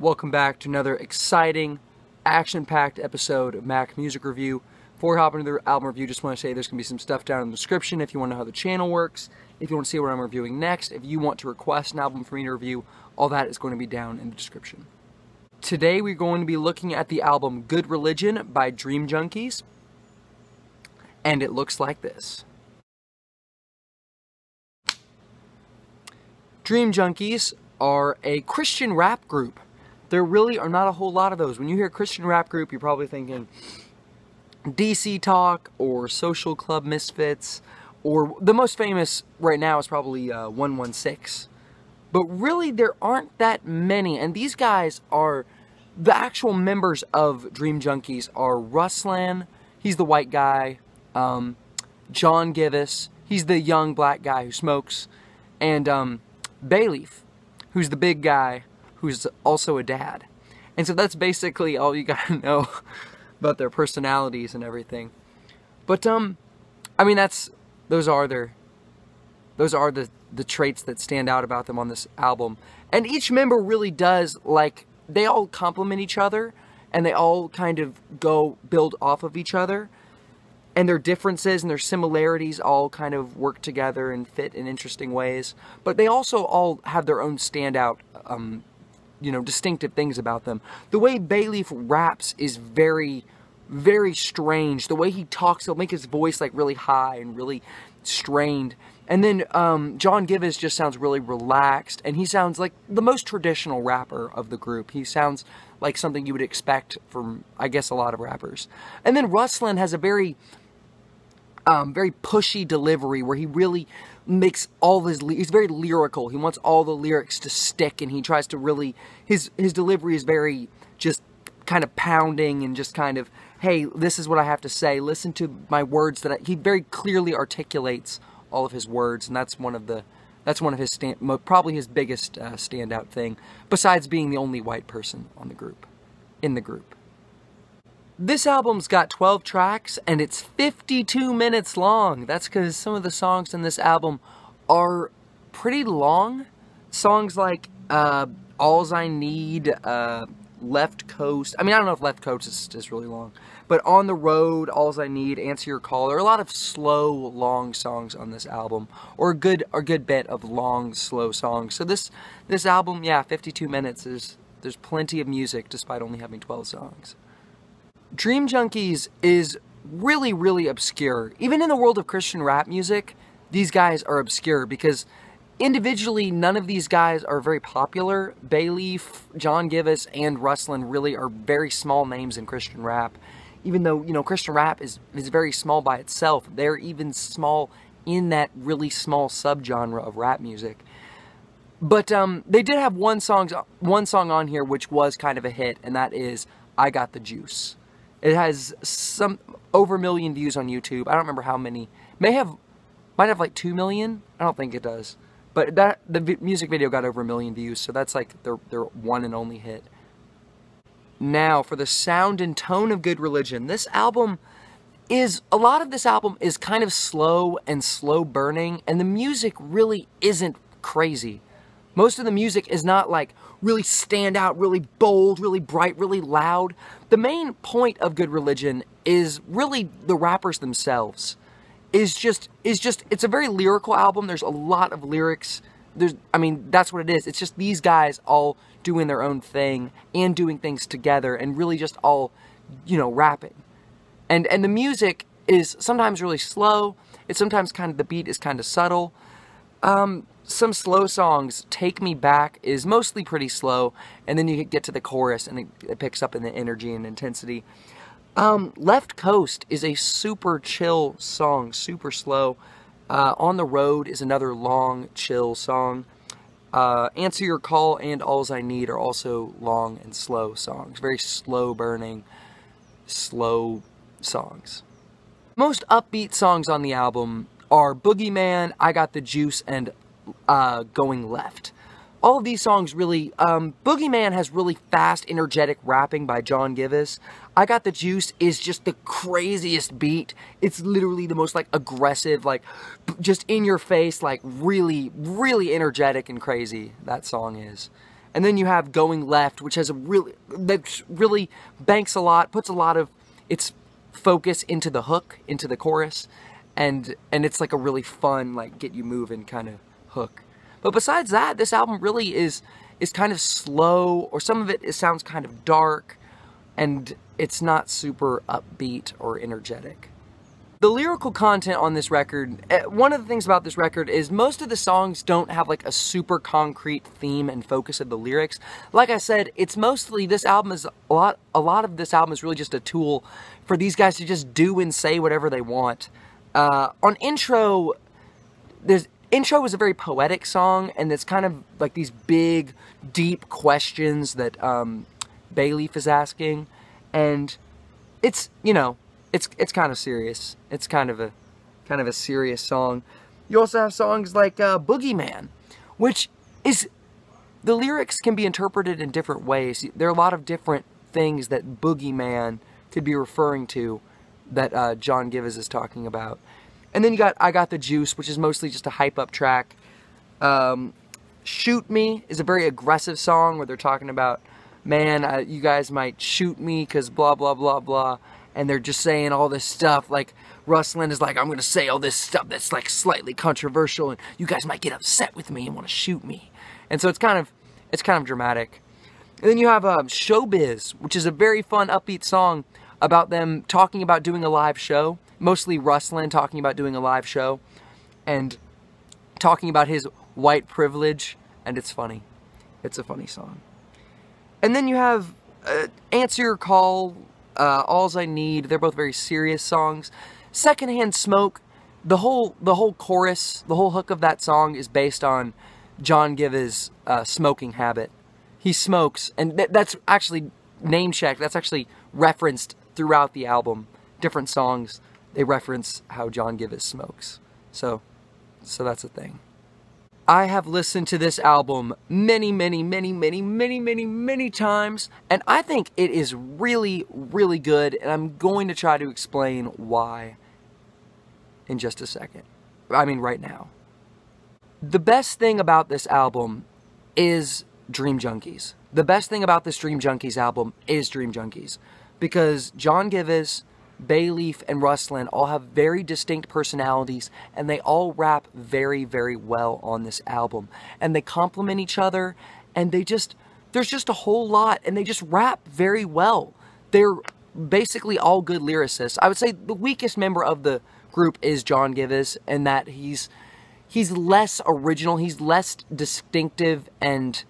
Welcome back to another exciting, action-packed episode of Mac Music Review. Before hopping into the album review, just want to say there's going to be some stuff down in the description if you want to know how the channel works, if you want to see what I'm reviewing next, if you want to request an album for me to review, all that is going to be down in the description. Today we're going to be looking at the album Good Religion by Dream Junkies, and it looks like this. Dream Junkies are a Christian rap group. There really are not a whole lot of those. When you hear Christian rap group, you're probably thinking DC Talk or Social Club Misfits, or the most famous right now is probably uh, 116. But really, there aren't that many, and these guys are the actual members of Dream Junkies are Ruslan, he's the white guy, um, John Givez, he's the young black guy who smokes, and um, Bayleaf, who's the big guy who's also a dad. And so that's basically all you gotta know about their personalities and everything. But um I mean that's those are their those are the the traits that stand out about them on this album. And each member really does like they all complement each other and they all kind of go build off of each other and their differences and their similarities all kind of work together and fit in interesting ways. But they also all have their own standout, um, you know, distinctive things about them. The way Bayleaf raps is very, very strange. The way he talks, he'll make his voice like really high and really strained. And then um, John Givez just sounds really relaxed, and he sounds like the most traditional rapper of the group. He sounds like something you would expect from, I guess, a lot of rappers. And then Ruslan has a very um, very pushy delivery where he really makes all his he's very lyrical. He wants all the lyrics to stick, and he tries to really his his delivery is very just kind of pounding and just kind of hey, this is what I have to say. Listen to my words that I, he very clearly articulates all of his words, and that's one of the that's one of his stand, probably his biggest uh, standout thing, besides being the only white person on the group, in the group. This album's got 12 tracks and it's 52 minutes long. That's because some of the songs in this album are pretty long. Songs like uh, Alls I Need, uh, Left Coast. I mean, I don't know if Left Coast is, is really long. But On the Road, Alls I Need, Answer Your Call. There are a lot of slow, long songs on this album. Or a good, or good bit of long, slow songs. So this, this album, yeah, 52 minutes is... There's plenty of music despite only having 12 songs. Dream Junkies is really, really obscure. Even in the world of Christian rap music, these guys are obscure because individually, none of these guys are very popular. Bayleaf, John Givez, and Ruslan really are very small names in Christian rap. Even though, you know, Christian rap is, is very small by itself, they're even small in that really small subgenre of rap music. But um, they did have one song, one song on here which was kind of a hit, and that is I Got the Juice. It has some over a million views on YouTube. I don't remember how many. May have, might have like two million. I don't think it does. But that the music video got over a million views, so that's like their their one and only hit. Now for the sound and tone of Good Religion, this album is a lot of this album is kind of slow and slow burning, and the music really isn't crazy. Most of the music is not like really stand out, really bold, really bright, really loud. The main point of Good Religion is really the rappers themselves. Is just is just it's a very lyrical album. There's a lot of lyrics. There's I mean, that's what it is. It's just these guys all doing their own thing and doing things together and really just all, you know, rapping. And and the music is sometimes really slow. It's sometimes kind of the beat is kind of subtle. Um, some slow songs, Take Me Back is mostly pretty slow, and then you get to the chorus and it, it picks up in the energy and intensity. Um, Left Coast is a super chill song, super slow. Uh, On the Road is another long, chill song. Uh, Answer Your Call and Alls I Need are also long and slow songs. Very slow burning, slow songs. Most upbeat songs on the album are Boogeyman, I Got the Juice, and uh, Going Left. All of these songs really, um, Boogeyman has really fast, energetic rapping by John Givez. I Got the Juice is just the craziest beat. It's literally the most, like, aggressive, like, just in your face, like, really, really energetic and crazy that song is. And then you have Going Left, which has a really that really banks a lot, puts a lot of its focus into the hook, into the chorus, and and it's like a really fun, like get you moving kind of hook. But besides that, this album really is is kind of slow, or some of it, it sounds kind of dark, and it's not super upbeat or energetic. The lyrical content on this record, eh, one of the things about this record is most of the songs don't have like a super concrete theme and focus of the lyrics. Like I said, it's mostly this album is a lot a lot of this album is really just a tool for these guys to just do and say whatever they want. Uh, on intro, there's intro is a very poetic song, and it's kind of like these big, deep questions that um, Bayleaf is asking, and it's you know it's it's kind of serious. It's kind of a kind of a serious song. You also have songs like uh, Boogeyman, which is the lyrics can be interpreted in different ways. There are a lot of different things that Boogeyman could be referring to that uh, John Givez is talking about. And then you got I Got the Juice, which is mostly just a hype up track. Um, Shoot Me is a very aggressive song where they're talking about, man, you guys might shoot me because blah, blah, blah, blah and they're just saying all this stuff like Ruslan is like, I'm gonna say all this stuff that's like slightly controversial and you guys might get upset with me and want to shoot me. And so it's kind of it's kind of dramatic. And then you have um, Showbiz, which is a very fun, upbeat song about them talking about doing a live show. Mostly Ruslan talking about doing a live show and talking about his white privilege, and it's funny. It's a funny song. And then you have uh, Answer Your Call, uh, All's I Need. They're both very serious songs. Secondhand Smoke, the whole the whole chorus, the whole hook of that song is based on John Givez's uh, smoking habit. He smokes, and th- that's actually name checked. That's actually referenced throughout the album. Different songs they reference how John Givez smokes. So, so that's a thing. I have listened to this album many, many, many, many, many, many, many times, and I think it is really, really good, and I'm going to try to explain why in just a second. I mean, right now. The best thing about this album is Dream Junkies. The best thing about this Dream Junkies album is Dream Junkies because John Givez Bayleaf and Ruslan all have very distinct personalities and they all rap very, very well on this album. And they complement each other and they just, there's just a whole lot and they just rap very well. They're basically all good lyricists. I would say the weakest member of the group is John Givez and that he's, he's less original, he's less distinctive and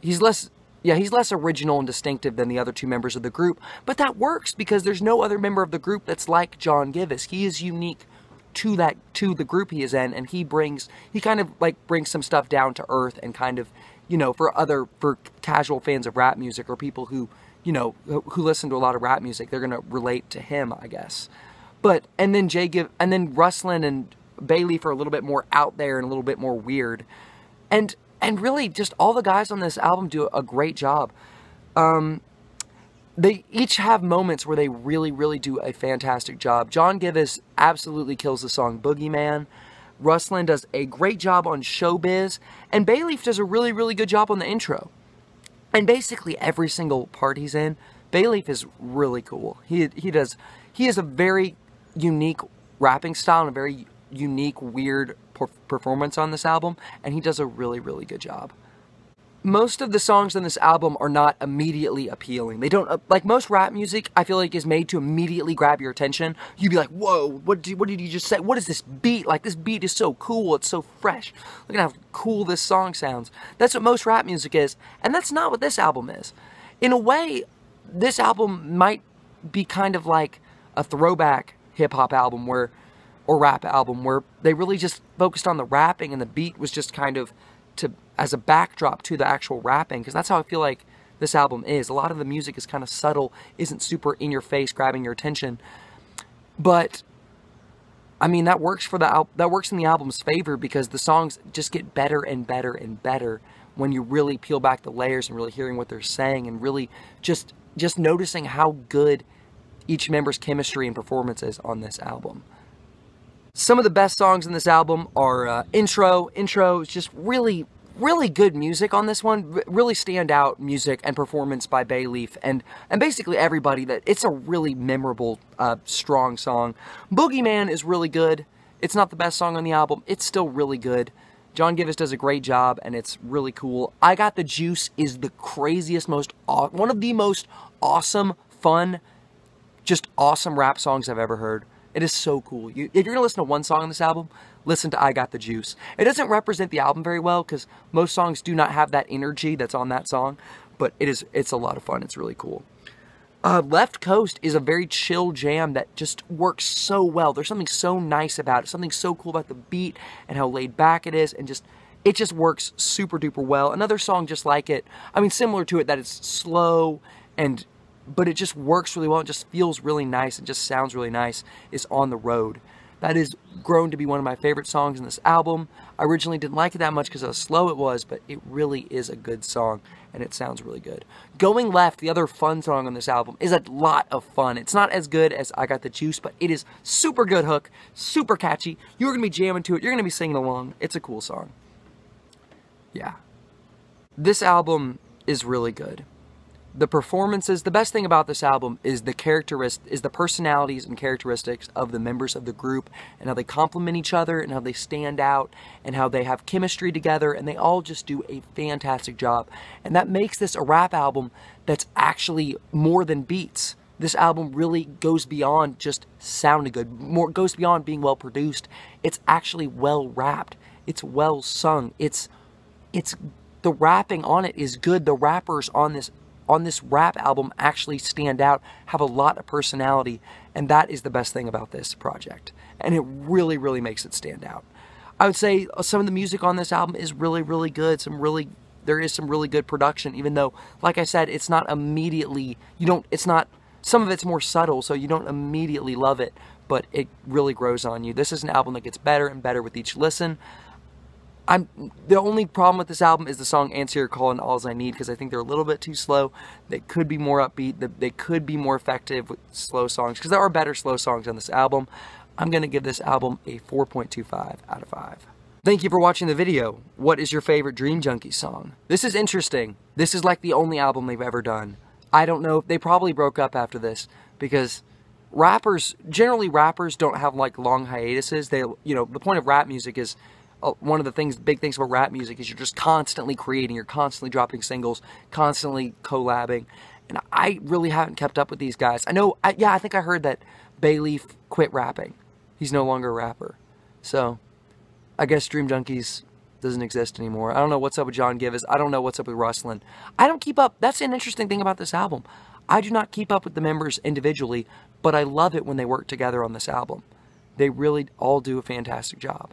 he's less yeah, he's less original and distinctive than the other two members of the group, but that works because there's no other member of the group that's like John Givez. He is unique to that to the group he is in and he brings he kind of like brings some stuff down to earth and kind of, you know, for other for casual fans of rap music or people who, you know, who listen to a lot of rap music, they're going to relate to him, I guess. But and then Jay give and then Ruslan and bailey for a little bit more out there and a little bit more weird. And and really just all the guys on this album do a great job. Um, they each have moments where they really, really do a fantastic job. John Givez absolutely kills the song Boogeyman. Ruslan does a great job on Showbiz, and Bayleaf does a really, really good job on the intro. And basically every single part he's in, Bayleaf is really cool. He he does he has a very unique rapping style and a very unique, weird performance on this album, and he does a really, really good job. Most of the songs on this album are not immediately appealing. They don't, uh, like most rap music, I feel like is made to immediately grab your attention. You'd be like, whoa, what did, what did you just say? What is this beat? Like, this beat is so cool, it's so fresh. Look at how cool this song sounds. That's what most rap music is, and that's not what this album is. In a way, this album might be kind of like a throwback hip hop album where or rap album where they really just focused on the rapping and the beat was just kind of to as a backdrop to the actual rapping because that's how I feel like this album is. A lot of the music is kind of subtle, isn't super in your face, grabbing your attention. But I mean that works for the that works in the album's favor because the songs just get better and better and better when you really peel back the layers and really hearing what they're saying and really just just noticing how good each member's chemistry and performance is on this album. Some of the best songs in this album are uh, Intro. Intro is just really really good music on this one. Really stand out music and performance by Bayleaf and and basically everybody. That it's a really memorable, uh, strong song. Boogeyman is really good. It's not the best song on the album. It's still really good. John Givez does a great job, and it's really cool. I Got the Juice is the craziest, most one of the most awesome, fun, just awesome rap songs I've ever heard. It is so cool. You, if you're gonna listen to one song on this album, listen to I Got the Juice. It doesn't represent the album very well because most songs do not have that energy that's on that song, but it is it's a lot of fun. It's really cool. Uh, Left Coast is a very chill jam that just works so well. There's something so nice about it, something so cool about the beat and how laid back it is, and just it just works super duper well. Another song just like it, I mean, similar to it, that it's slow and but it just works really well. It just feels really nice and just sounds really nice. Is On the Road. That has grown to be one of my favorite songs in this album. I originally didn't like it that much because of how slow it was, but it really is a good song and it sounds really good. Going Left, the other fun song on this album, is a lot of fun. It's not as good as I Got the Juice, but it is super good hook, super catchy. You're going to be jamming to it. You're going to be singing along. It's a cool song. Yeah. This album is really good the performances the best thing about this album is the characterist is the personalities and characteristics of the members of the group and how they complement each other and how they stand out and how they have chemistry together and they all just do a fantastic job. And that makes this a rap album that's actually more than beats. This album really goes beyond just sounding good more goes beyond being well produced. It's actually well rapped. It's well sung. It's it's the rapping on it is good. The rappers on this on this rap album actually stand out, have a lot of personality, and that is the best thing about this project. And it really, really makes it stand out. I would say uh, some of the music on this album is really, really good. Some really, there is some really good production, even though, like I said, it's not immediately, you don't, it's not, some of it's more subtle, so you don't immediately love it, but it really grows on you. This is an album that gets better and better with each listen. I'm the only problem with this album is the song "Answer Your Call" and "All's I Need" because I think they're a little bit too slow. They could be more upbeat. They could be more effective with slow songs because there are better slow songs on this album. I'm gonna give this album a 4.25 out of 5. Thank you for watching the video. What is your favorite Dream Junkie song? This is interesting. This is like the only album they've ever done. I don't know. They probably broke up after this because rappers generally rappers don't have like long hiatuses. They you know the point of rap music is Uh, one of the things, big things about rap music is you're just constantly creating, you're constantly dropping singles, constantly collabing. And I really haven't kept up with these guys. I know, I, yeah, I think I heard that Bayleaf quit rapping. He's no longer a rapper. So, I guess Dream Junkies doesn't exist anymore. I don't know what's up with John Givez. I don't know what's up with Ruslan. I don't keep up. That's an interesting thing about this album. I do not keep up with the members individually, but I love it when they work together on this album. They really all do a fantastic job.